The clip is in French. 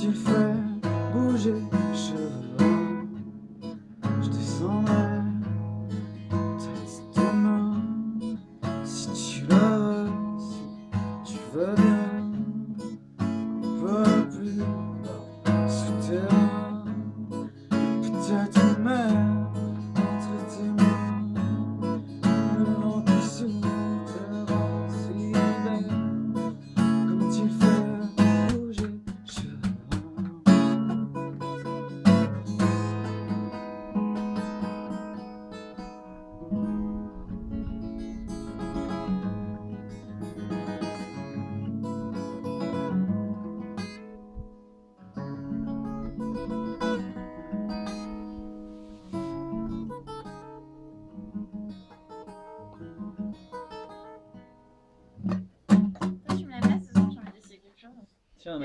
tu fais bouger cheveux? Je descendrai peut-être demain Si tu le veux, si tu veux bien On peut plus souterrain shown